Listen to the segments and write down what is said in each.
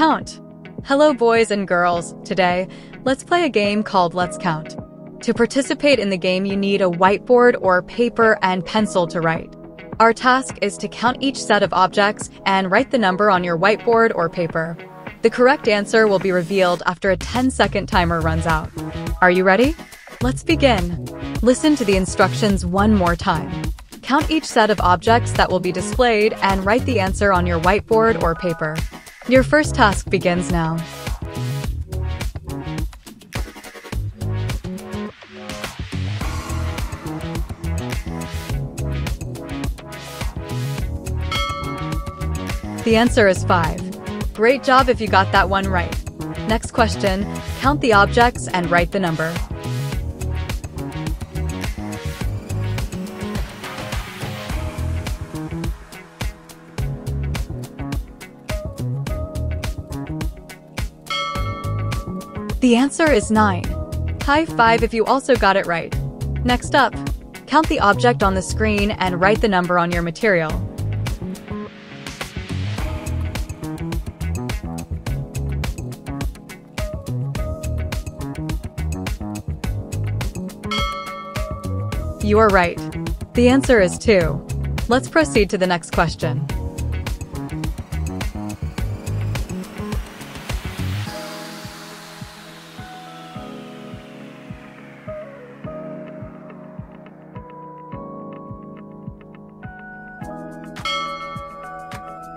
count. Hello, boys and girls. Today, let's play a game called Let's Count. To participate in the game, you need a whiteboard or paper and pencil to write. Our task is to count each set of objects and write the number on your whiteboard or paper. The correct answer will be revealed after a 10-second timer runs out. Are you ready? Let's begin. Listen to the instructions one more time. Count each set of objects that will be displayed and write the answer on your whiteboard or paper. Your first task begins now. The answer is 5. Great job if you got that one right. Next question, count the objects and write the number. The answer is 9. High five if you also got it right. Next up, count the object on the screen and write the number on your material. You are right. The answer is 2. Let's proceed to the next question.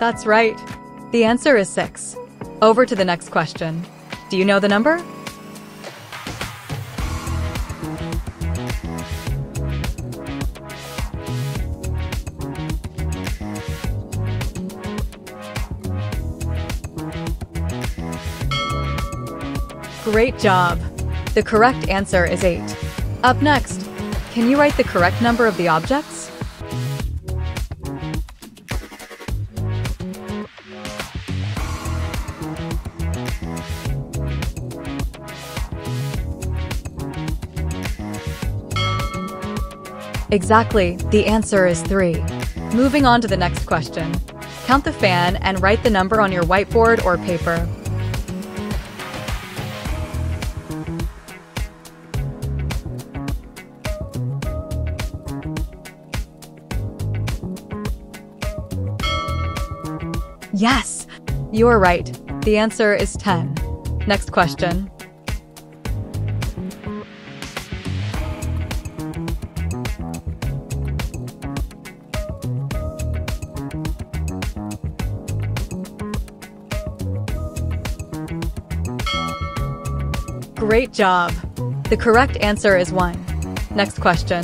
That's right. The answer is 6. Over to the next question. Do you know the number? Great job! The correct answer is 8. Up next, can you write the correct number of the objects? Exactly, the answer is 3. Moving on to the next question. Count the fan and write the number on your whiteboard or paper. Yes, you are right. The answer is 10. Next question. Great job! The correct answer is 1. Next question.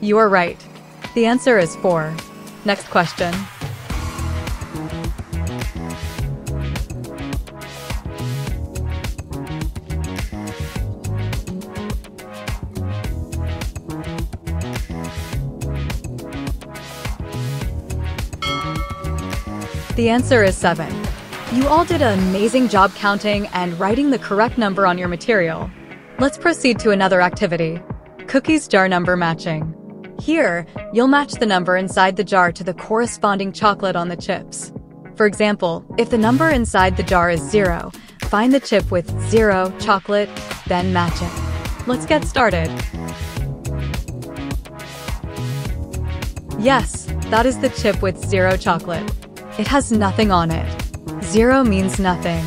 You are right. The answer is 4. Next question. The answer is 7. You all did an amazing job counting and writing the correct number on your material. Let's proceed to another activity. Cookies jar number matching. Here, you'll match the number inside the jar to the corresponding chocolate on the chips. For example, if the number inside the jar is 0, find the chip with 0 chocolate, then match it. Let's get started. Yes, that is the chip with 0 chocolate. It has nothing on it. Zero means nothing.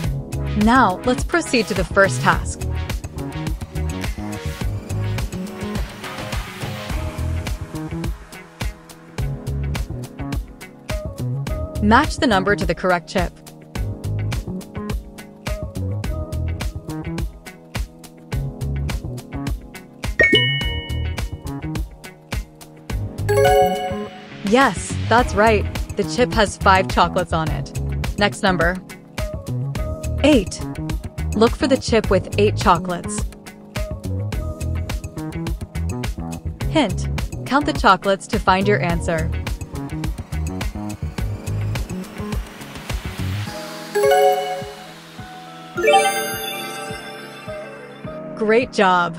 Now, let's proceed to the first task. Match the number to the correct chip. Yes, that's right. The chip has five chocolates on it. Next number. 8. Look for the chip with 8 chocolates. Hint. Count the chocolates to find your answer. Great job!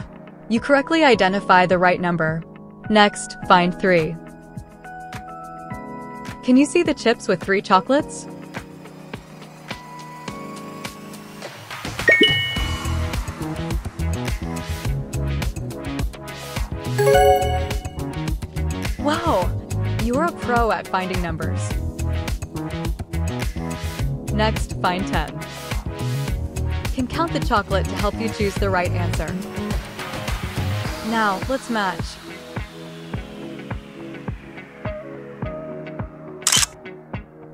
You correctly identify the right number. Next, find 3. Can you see the chips with 3 chocolates? Wow! You're a pro at finding numbers. Next, find 10. Can count the chocolate to help you choose the right answer. Now, let's match.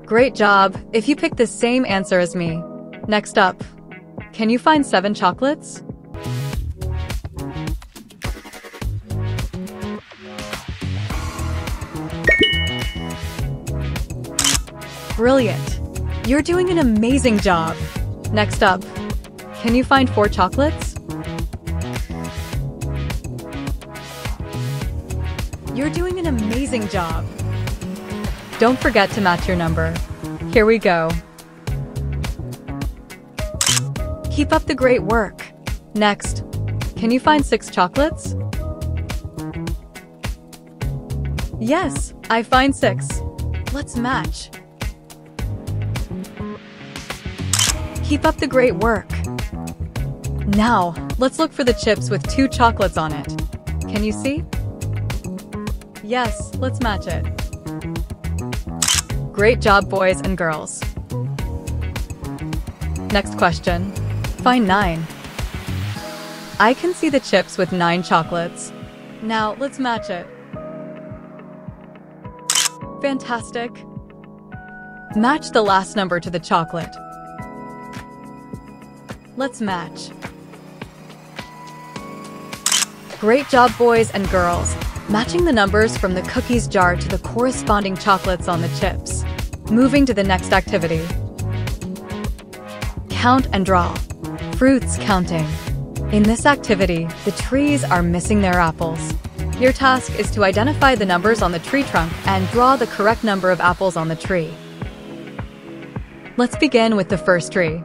Great job! If you picked the same answer as me. Next up, can you find 7 chocolates? Brilliant! You're doing an amazing job! Next up, can you find four chocolates? You're doing an amazing job! Don't forget to match your number. Here we go. Keep up the great work. Next, can you find six chocolates? Yes, I find six. Let's match. Keep up the great work. Now, let's look for the chips with two chocolates on it. Can you see? Yes, let's match it. Great job, boys and girls. Next question. Find nine. I can see the chips with nine chocolates. Now, let's match it. Fantastic. Match the last number to the chocolate. Let's match. Great job, boys and girls, matching the numbers from the cookies jar to the corresponding chocolates on the chips. Moving to the next activity. Count and draw. Fruits counting. In this activity, the trees are missing their apples. Your task is to identify the numbers on the tree trunk and draw the correct number of apples on the tree. Let's begin with the first tree.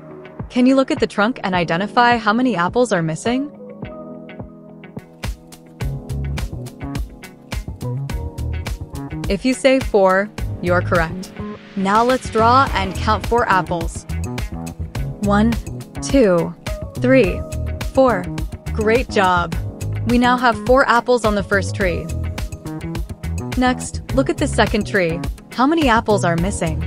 Can you look at the trunk and identify how many apples are missing? If you say four, you're correct. Now let's draw and count four apples. One, two, three, four. Great job! We now have four apples on the first tree. Next, look at the second tree. How many apples are missing?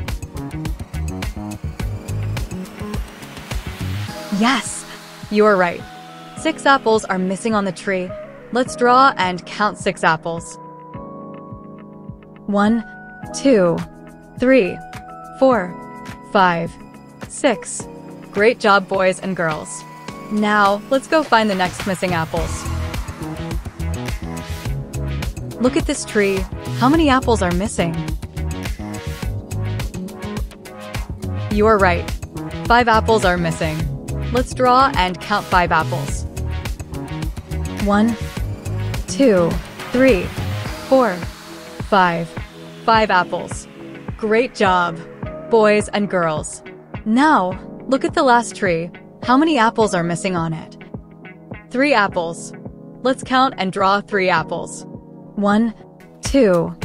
Yes, you're right. Six apples are missing on the tree. Let's draw and count six apples. One, two, three, four, five, six. Great job, boys and girls. Now, let's go find the next missing apples. Look at this tree. How many apples are missing? You are right. Five apples are missing. Let's draw and count five apples. One, two, three, four, five. Five apples. Great job, boys and girls. Now, look at the last tree. How many apples are missing on it? Three apples. Let's count and draw three apples. One, two,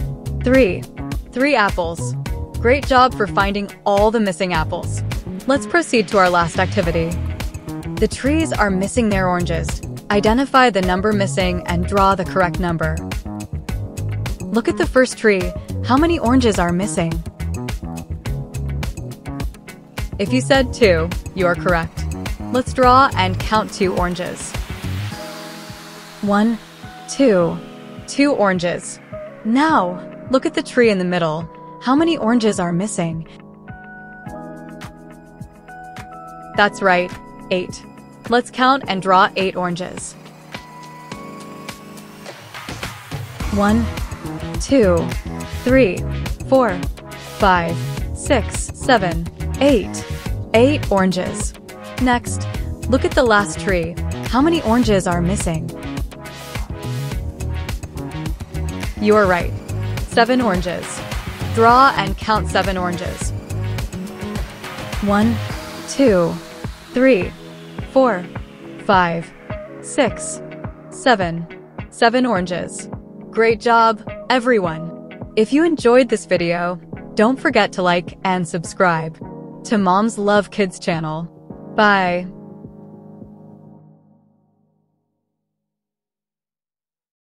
three. Three apples. Great job for finding all the missing apples. Let's proceed to our last activity. The trees are missing their oranges. Identify the number missing and draw the correct number. Look at the first tree. How many oranges are missing? If you said two, you are correct. Let's draw and count two oranges. One, two, two oranges. Now, look at the tree in the middle. How many oranges are missing? That's right, 8. Let's count and draw 8 oranges. 1, 2, 3, 4, 5, 6, 7, 8. 8 oranges. Next, look at the last tree. How many oranges are missing? You are right. 7 oranges. Draw and count 7 oranges. 1, two, three, four, five, six, seven, seven oranges. Great job, everyone! If you enjoyed this video, don't forget to like and subscribe to Moms Love Kids channel. Bye.